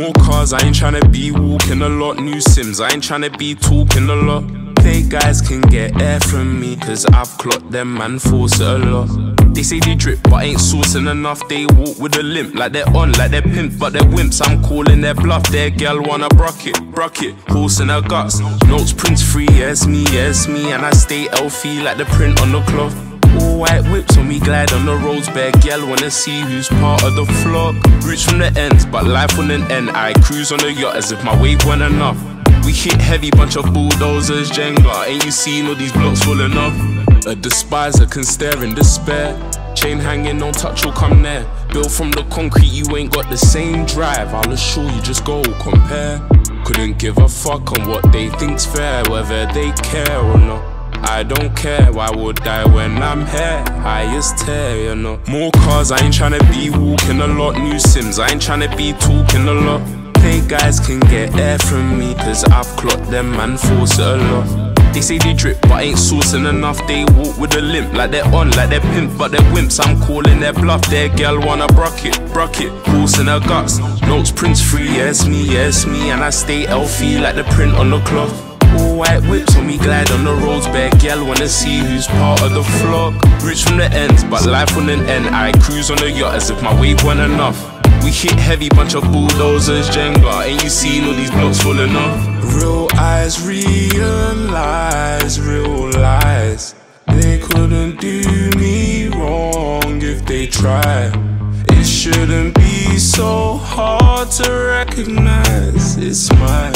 More cars, I ain't tryna be walking a lot. New Sims, I ain't tryna be talking a lot. Play guys can get air from me, cause I've clocked them man force a lot. They say they drip, but ain't sourcing enough. They walk with a limp, like they're on, like they're pimp, but they're wimps. I'm calling their bluff. Their girl wanna brock it, horse in her guts. Not3s Prince 3, yes me, yes me, and I stay healthy like the print on the cloth. All white whips when we glide on the roads, bare gal wanna see who's part of the flock. Roots from the ends, but life wouldn't end. I cruise on the yacht as if my wave weren't enough. We hit heavy, bunch of bulldozers, Jenga. Ain't you seen all these blocks falling off? A despiser can stare in despair. Chain hanging, don't touch or come near. Built from the concrete, you ain't got the same drive. I'll assure you, just go compare. Couldn't give a fuck on what they think's fair, whether they care or not. I don't care, why would I when I'm here? Highest tear, you know. More cars, I ain't tryna be walking a lot. New Sims, I ain't tryna be talking a lot. Play guys can get air from me, cause I've clocked them and force a lot. They say they drip, but ain't sourcing enough. They walk with a limp, like they're on, like they're pimp, but they're wimps. I'm calling their bluff. Their girl wanna brock it, horse in her guts. Not3s Prince 3, yes me, yes me, and I stay healthy like the print on the cloth. All white whips when we glide on the roads, bare gal wanna see who's part of the flock. Rich from the ends, but life wouldn't end. I cruise on the yacht as if my wave weren't enough. We hit heavy, bunch of bulldozers, Jenga. Ain't you seen all these blocks falling off? Real eyes realize real lies. They couldn't do me wrong if they tried. It shouldn't be so hard to recognize it's mine,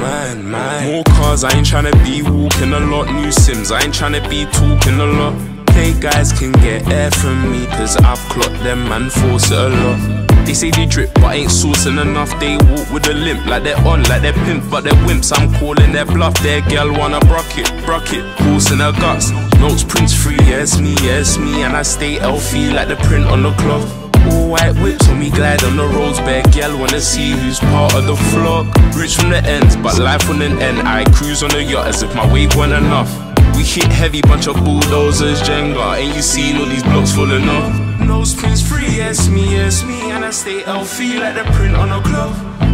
mine, mine. More cars, I ain't tryna be walking a lot. New Sims, I ain't tryna be talking a lot. Play guys can get air from me, cause I've clocked them and force it a lot. They say they drip, but ain't sourcing enough. They walk with a limp, like they're on, like they're pimp, but they're wimps. I'm calling their bluff. Their girl wanna brock it, brock it, horse in her guts. Not3s Prince 3, yes me, yes me, and I stay healthy like the print on the cloth. All white whips when we glide on the roads, bare gal wanna see who's part of the flock. Rich from the ends, but life wouldn't end. I cruise on the yacht as if my wave weren't enough. We hit heavy, bunch of bulldozers, Jenga. Ain't you seen all these blocks falling off? Not3s Prince 3, yes me, yes me, and I stay healthy like the print on a glove.